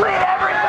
Leave everything.